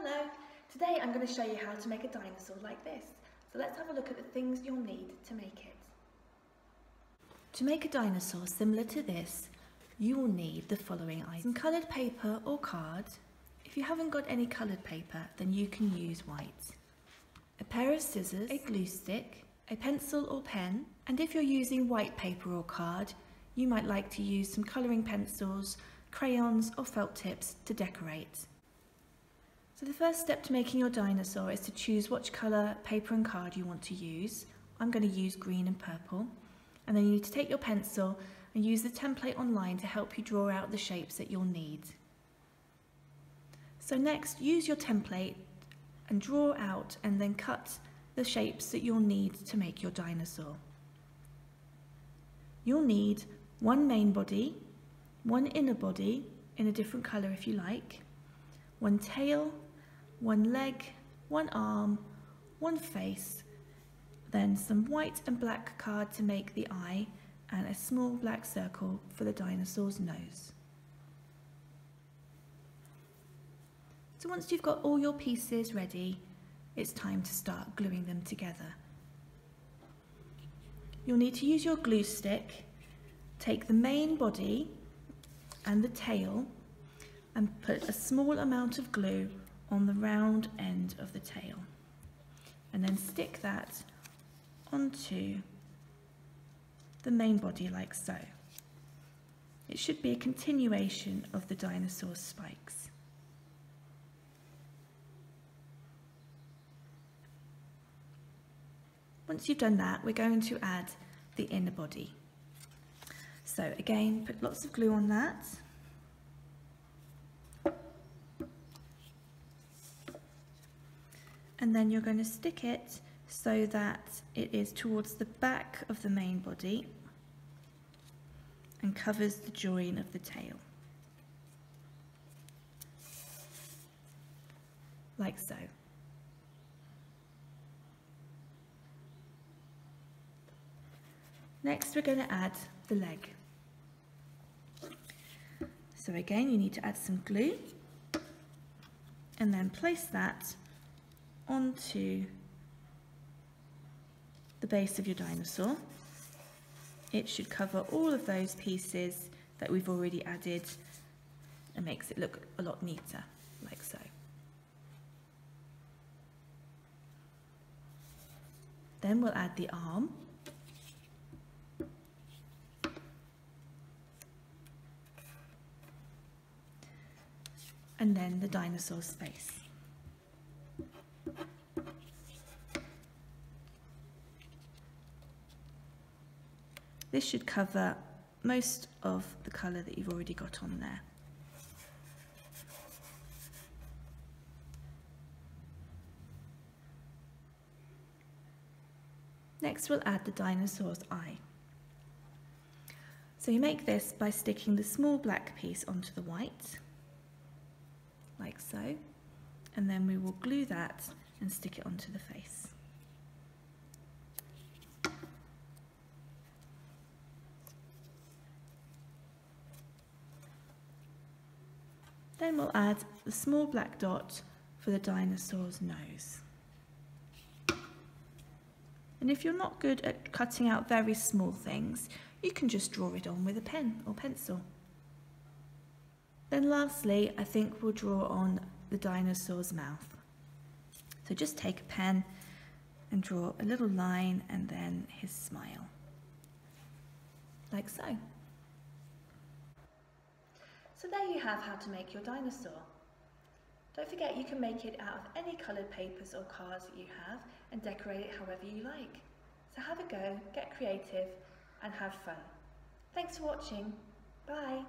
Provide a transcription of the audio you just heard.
Hello! Today I'm going to show you how to make a dinosaur like this. So let's have a look at the things you'll need to make it. To make a dinosaur similar to this, you will need the following items. Some coloured paper or card. If you haven't got any coloured paper, then you can use white. A pair of scissors, a glue stick, a pencil or pen, and if you're using white paper or card, you might like to use some colouring pencils, crayons or felt tips to decorate. So the first step to making your dinosaur is to choose which colour paper and card you want to use. I'm going to use green and purple. And then you need to take your pencil and use the template online to help you draw out the shapes that you'll need. So next, use your template and draw out and then cut the shapes that you'll need to make your dinosaur. You'll need one main body, one inner body in a different colour if you like, one tail, one leg, one arm, one face, then some white and black card to make the eye and a small black circle for the dinosaur's nose. So once you've got all your pieces ready, it's time to start gluing them together. You'll need to use your glue stick, take the main body and the tail and put a small amount of glue on the round end of the tail and then stick that onto the main body like so. It should be a continuation of the dinosaur spikes. Once you've done that, we're going to add the inner body. So again, put lots of glue on that. And then you're going to stick it so that it is towards the back of the main body and covers the join of the tail. Like so. Next we're going to add the leg. So again you need to add some glue and then place that onto the base of your dinosaur. It should cover all of those pieces that we've already added and makes it look a lot neater, like so. Then we'll add the arm. And then the dinosaur's face. This should cover most of the colour that you've already got on there. Next we'll add the dinosaur's eye. So you make this by sticking the small black piece onto the white, like so, and then we will glue that and stick it onto the face. Then we'll add the small black dot for the dinosaur's nose. And if you're not good at cutting out very small things, you can just draw it on with a pen or pencil. Then lastly, I think we'll draw on the dinosaur's mouth. So just take a pen and draw a little line and then his smile, like so. So there you have how to make your dinosaur. Don't forget you can make it out of any coloured papers or cards that you have and decorate it however you like. So have a go, get creative and have fun. Thanks for watching. Bye.